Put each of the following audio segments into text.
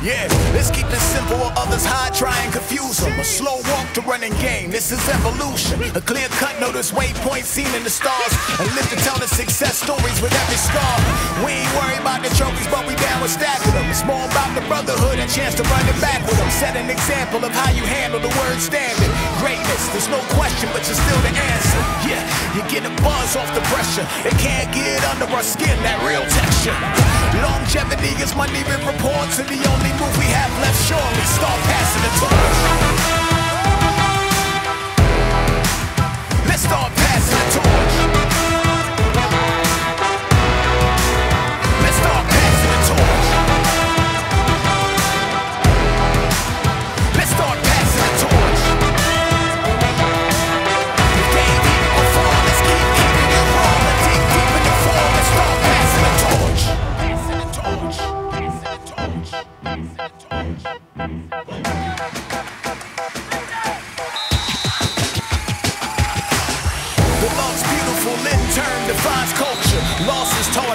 Yeah, let's keep it simple while others hide, try and confuse them. A slow walk to running game, this is evolution. A clear cut, notice waypoint seen in the stars. And live to tell the success stories with every scar. We ain't worried about the trophies, but we down with stacking them. It's more about the brotherhood, a chance to run it back with them. Set an example of how you handle the word standard. Greatness, there's no question, but you're still the answer. Get a buzz off the pressure. It can't get under our skin, that real texture. Longevity is my nearest reports, and the only move we have left,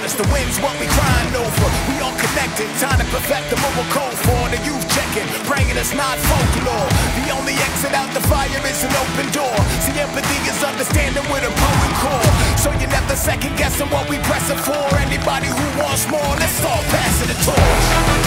Is the win's what we crying over. We all connected, time to perfect the moral code for the youth checking, praying it's not folklore. The only exit out the fire is an open door. See, empathy is understanding with a poet core. So you're never second guessing what we pressing for. Anybody who wants more, let's start passing the torch.